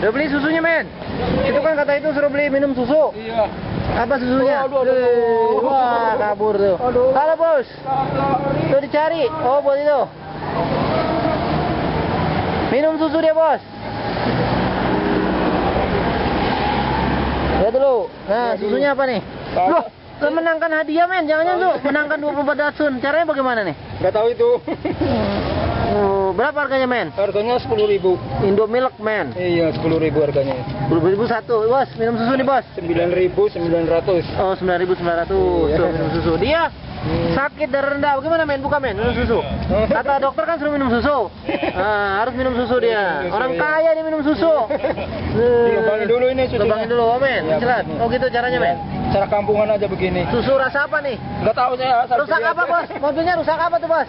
Udah beli susunya, men? Itu kan kata itu suruh beli minum susu. Iya. Apa susunya? Aduh, aduh, aduh. Wah, kabur tuh. Aduh. Halo, Bos. Tuh dicari. Oh, buat itu. Minum susu dia, Bos. Lihat dulu. Nah, susunya apa nih? Loh, kan menangkan hadiah, men. Jangan-jangan tuh menangkan 24 datsun. Caranya bagaimana nih? Gak tahu itu. Oh, berapa harganya, men? Harganya sepuluh ribu. Indomilk, men. Iya, sepuluh ribu harganya. 10 ribu satu. Bos, minum susu nih, Bos. Sembilan ribu sembilan ratus. Oh, 9.900 Iya. tuh minum susu. Dia Hmm. sakit darah rendah. Bagaimana men? Buka men, minum susu. Kata dokter kan suruh minum susu. Ah, harus minum susu dia. Susu, Orang iya. kaya dia minum susu. Dilubangin dulu ini susunya. Lubangin dulu, oh men. Iya, begini. Oh gitu caranya men. Cara kampungan aja begini. Susu rasa apa nih? Gak tahu saya. Rusak apa bos? Mobilnya rusak apa tuh bos?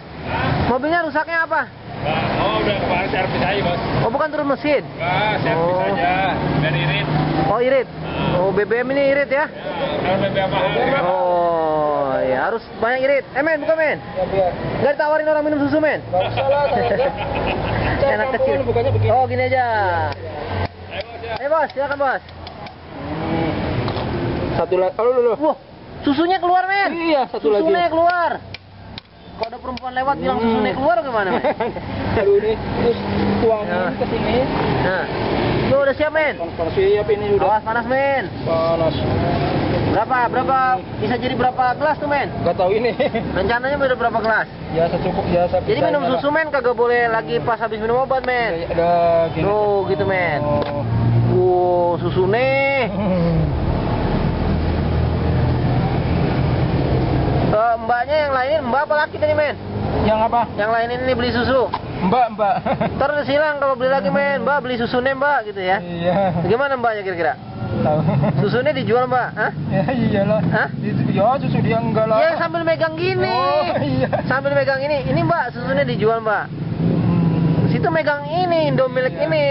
Mobilnya rusaknya apa? Oh, udah kemarin servis aja, Bos. Oh bukan turun mesin. Nah, servis Oh. aja. Dan irit. Oh irit. Oh BBM ini irit ya? Ya, udah BBM mahal. Oh ya harus banyak irit. Eh men, buka men. Ya biar. Nggak ditawarin orang minum susu men. Gak usah lah. Enak kecil. Oh gini aja. Ayo, Bos, ya. Eh bos, silakan bos. Satu lagi. Halo, halo. Wah, susunya keluar men. Iya, satu lagi. Susunya keluar. Kalau ada perempuan lewat bilang Hmm. susunya keluar gimana men? Aduh ini terus tuangin Ya. ke sini. Nah, lu udah siap men? Panas siap ini udah. Awas panas men. Panas. Berapa? Berapa? Bisa jadi berapa gelas tuh men? Gak tahu ini. Rencananya udah berapa gelas? ya secukup ya saya Jadi minum susu men kagak boleh lagi pas habis minum obat men. Ya, Ada gini. Tuh gitu men. Oh. Wow, susu nih. Eh, lainin mbak apa laki tadi men? Yang apa? Yang lainin ini beli susu. Mbak, mbak. Ntar silang kalau beli lagi men, mbak beli susunya mbak gitu ya. Iya. Gimana mbaknya kira-kira? Tahu. Susunya dijual mbak? Hah? Ya iyalah. Hah? Ya susu dia enggak lah. Ya sambil megang gini. Oh, iya. Sambil megang ini. Ini mbak susunya dijual mbak. Hmm. Situ megang ini, Indomilik Iya. ini.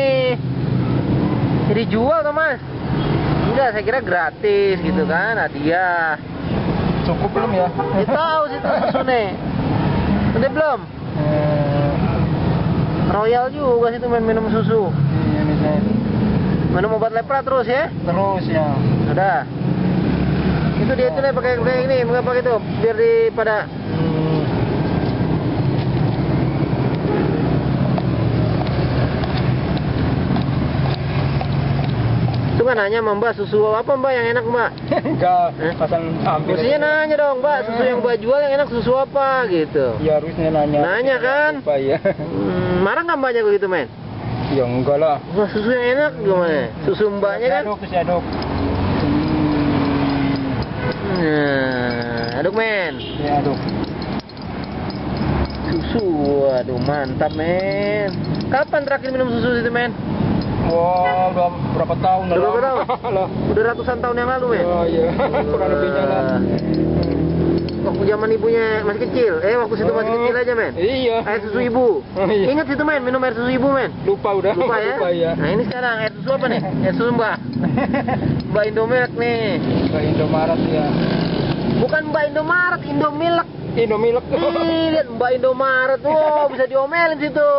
Jadi jual tuh mas. Enggak, saya kira gratis gitu kan, hadiah. Cukup belum ya? Ya tahu situ susunya. Udah belum? Eh, Royal juga situ main minum susu. Iya nih saya. Minum obat lepra terus ya. Terus ya. Udah. Itu dia itu nih pakai pakai ini, pakai itu biar di pada Hmm. itu kan nanya sama mbak susu apa mbak yang enak mbak? Enggak, Eh? pasang ambil. Mestinya nanya dong mbak susu yang mbak jual yang enak susu apa gitu. Ya harusnya nanya. Nanya kan? Lupa ya. Hmm, marah nggak mbaknya gitu men? Ya enggak lah. Wah susu yang enak gimana? Susu mbaknya kan? Aduk, terus aduk. Nah, aduk men. Ya aduk. Susu, waduh mantap men. Kapan terakhir minum susu itu men? Wah, udah berapa tahun Udah berapa tahun? Udah ratusan tahun yang lalu men. Oh iya, kurang lebihnya lah. Waktu zaman ibunya masih kecil, eh waktu situ masih Oh, kecil aja men. Iya. Air susu ibu. Oh, iya. Ingat situ men, minum air susu ibu men. Lupa udah. Lupa ya? Lupa ya. Nah ini sekarang air susu apa nih? Air susu mbak. Mbak Indomilk nih. Ke Indomaret ya. Bukan Mbak Indomaret, Indomilk. Indomilk. Ih, lihat Mbak Indomaret. Wow, bisa diomelin situ.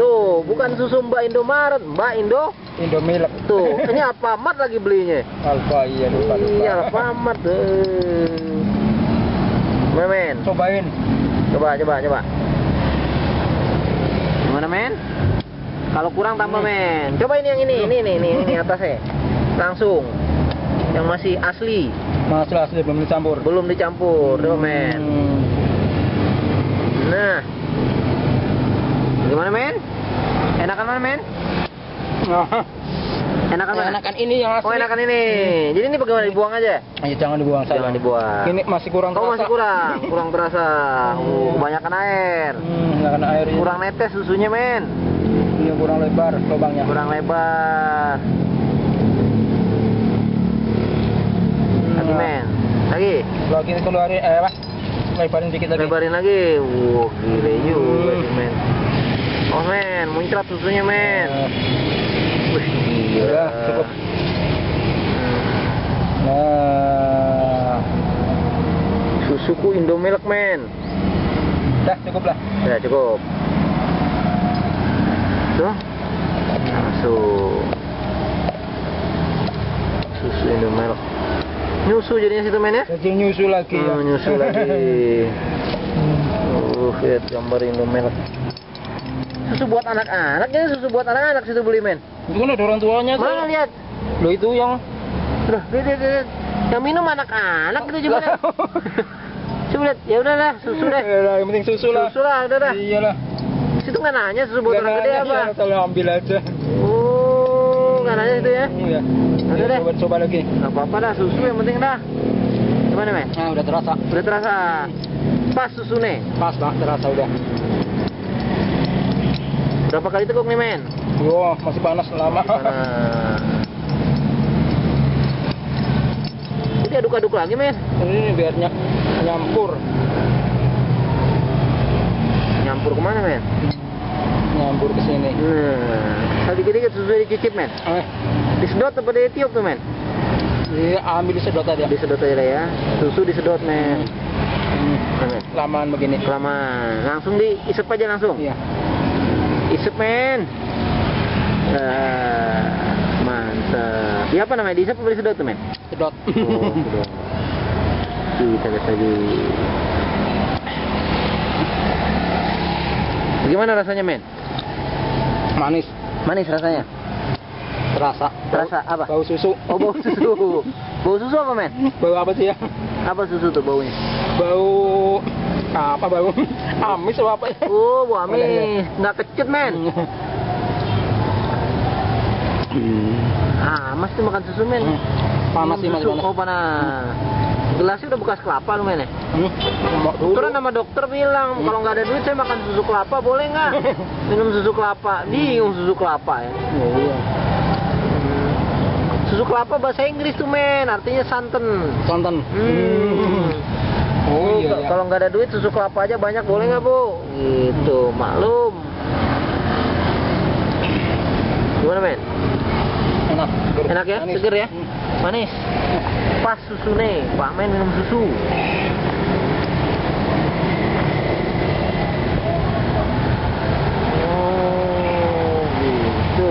Tuh, bukan susu Mbak Indomaret, Mbak Indo. Indomilk. Tuh, ini apa mat lagi belinya? Alfa iya lupa lupa. Iya, Alfamart. Eh. Gimana, men? Cobain. Coba, coba, coba. Gimana, men? Kalau kurang tambah, men. Coba ini yang ini, ini, ini, ini, ini atasnya. Langsung. Yang masih asli, Masih asli belum dicampur. belum dicampur, coba, men. Hmm. Nah. Gimana, men? Enakan mana, men? Nah, Enakan mana? enakan ini yang asli. Oh, enakan ini. Jadi ini bagaimana dibuang aja? Ayo jangan dibuang sayang. Jangan dibuang. Ini masih kurang Kau masih terasa. kurang, kurang terasa. Oh, kebanyakan air. Hmm, enakan air ini. Kurang netes susunya, men. Iya kurang lebar lubangnya. Kurang lebar. Lagi, men. Lagi. Lagi keluarin eh apa? Lebarin dikit lagi. Lebarin lagi. Wow, gile juga Hmm. men muncrat susunya men iya. Wih, gila. Ya, cukup. Nah. Susuku Indomilk, men. Dah, cukup lah. Ya, cukup. Tuh. Langsung. Susu Indomilk. Nyusu jadinya situ, men ya? Jadi nyusu lagi. Hmm, ya. nyusu lagi. Uh, lihat gambar Indomilk. Susu buat anak-anak, jadi susu buat anak-anak situ beli men. Itu kan ada orang tuanya tuh. Mana lihat? Loh itu yang Loh, lihat, lihat, lihat. Yang minum anak-anak itu juga. Coba lihat, ya udah lah, susu deh. Ya lah, yang penting susu lah. Susu lah, udah dah. Iyalah. Situ nggak nanya susu buat anak gede apa? Ya, tolong ambil aja. Oh, nggak nanya itu ya? Iya. Udah deh. Coba, coba lagi. Nggak apa-apa dah, susu yang penting dah. Gimana men? Nah, udah terasa. Udah terasa pas susu nih. Pas lah, terasa udah. Berapa kali teguk nih men? Wah, masih panas lama. Nah. Jadi aduk-aduk lagi men. Ini biar ny- nyampur. Nyampur ke mana men? Nyampur ke sini. Nah, dikit-dikit susu dicicip men. Eh, Disedot apa ditiup tuh men? ini ambil sedot aja. Disedot aja ya. Susu disedot men. Hmm. Nah, men. Lamaan begini. Kelamaan. Langsung diisep aja langsung. Iya. Isep men. Ah, mantap. Ya apa namanya? Diisep apa disedot tuh men? Sedot. Oh, sedot. Kita lihat lagi. Bagaimana rasanya men? Manis. Manis rasanya? Terasa. Terasa apa? Bau susu. Oh bau susu. Bau susu apa men? Bau apa sih ya? Apa susu tuh baunya? Bau apa bau? Amis apa apa? Oh Boleh, amis. Nggak kecut men. Ah, mas tuh makan susu men. Hmm. Panas sih mas. Oh panas. Gelasnya udah bekas kelapa lu men ya? Hmm. Turun sama dokter bilang Hmm. kalau nggak ada duit saya makan susu kelapa boleh nggak? Minum susu kelapa. Bingung susu kelapa ya. Ya, iya. Susu kelapa bahasa Inggris tuh men, artinya santan. Santan. Hmm. Oh iya. Iya. Kalau nggak ada duit susu kelapa aja banyak boleh nggak bu? Gitu, maklum. Gimana men? enak. seger. Enak ya, Manis. seger ya, Hmm. manis. Pas susu nih, Pak Men minum susu. Oh, gitu.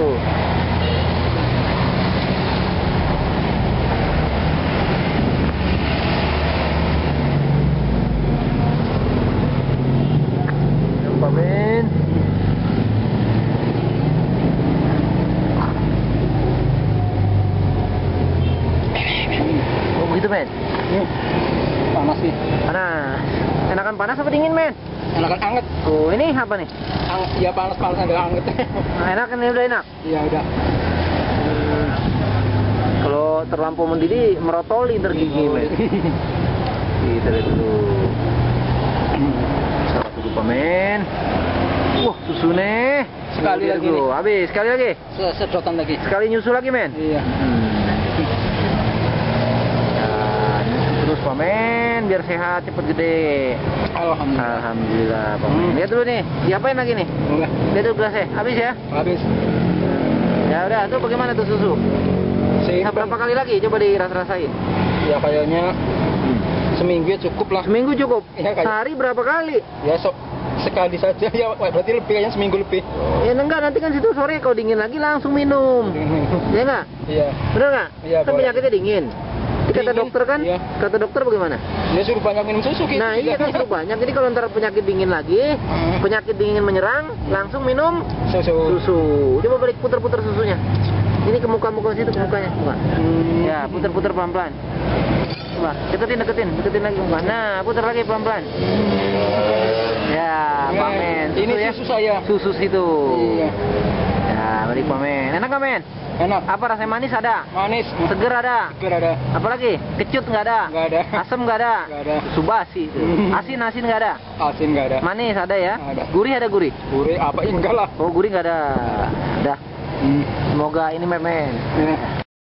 Pak Men. Oh, begitu men. Hmm. Panas sih. Panas. Enakan panas apa dingin men? Enakan anget. Oh, ini apa nih? Ang ya panas panas agak anget. Nah, enak kan ini udah enak. Iya udah. Kalau terlampau mendidih merotoli ntar gigi men. Kita lihat dulu. Salah dulu Pak men. Wah, susu nih. Sekali lagi. Habis, sekali lagi. Se- Sedotan lagi. Sekali nyusu lagi men. Iya. Nah, men, biar sehat cepet gede. Alhamdulillah. Alhamdulillah Pak. Hmm. Lihat dulu nih, diapain lagi nih? Udah. Lihat dulu gelasnya, habis ya? Habis. Ya udah, tuh bagaimana tuh susu? Simpan. Berapa kali lagi? Coba diras-rasain. Ya kayaknya seminggu ya cukup lah. Seminggu cukup. Iya, kayak- Sehari berapa kali? Ya sok sekali saja ya berarti lebih kayaknya seminggu lebih. Ya enggak, nanti kan situ sore kalau dingin lagi langsung minum. Ya enggak? Iya. Bener enggak? Iya, kan boleh. penyakitnya dingin. Jadi kata Dingin, dokter kan? iya. Kata dokter bagaimana? Dia suruh banyak minum susu gitu. Nah iya kan suruh banyak. Jadi kalau ntar penyakit dingin lagi, Hmm. penyakit dingin menyerang, langsung minum susu. susu. Coba balik putar-putar susunya. Ini ke muka-muka situ, ke mukanya. Coba. Hmm. Ya, putar-putar pelan-pelan. Coba, deketin, deketin, deketin lagi muka. Nah, putar lagi pelan-pelan. Ya, Pak Men. Ini Susu ya? susu saya. Susu situ. Iya. Ya, balik Pak Men. Enak nggak Men? Enak. Apa rasanya manis ada? Manis. Seger ada? Seger ada. Apalagi? Kecut nggak ada? Nggak ada. Asam nggak ada? Nggak ada. Susu basi. itu. Hmm. Asin asin nggak ada? Asin nggak ada. Manis ada ya? Ada. Gurih ada gurih? Gurih apa? Enggak lah. Oh gurih nggak ada. Dah. Hmm. Semoga ini Men. Ya.